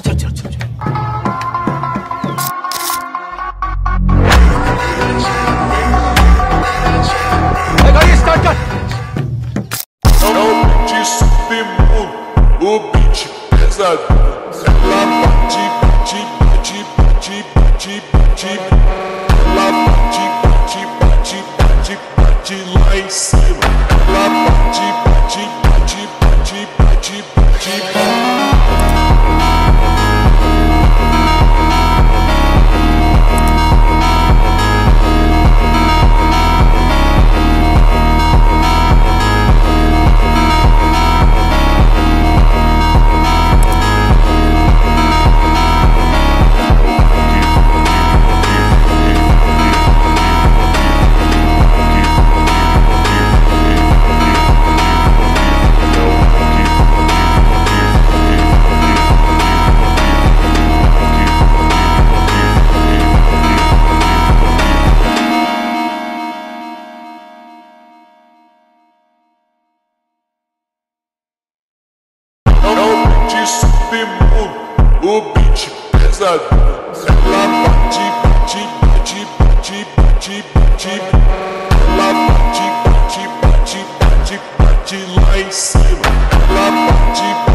tira. Pega isso, cara, cara. Não te subimos, o beat pesado. Ela bate, bate, bate, bate, bate, bate. Ela bate, bate, bate, bate, bate lá em cima. Ela bate, bate, bate, bate, bate, bate. lá, Ela bate, bate, bate, bate, bate, bate. Ela bate, bate, bate, bate, bate lá em cima. Ela bate, bate.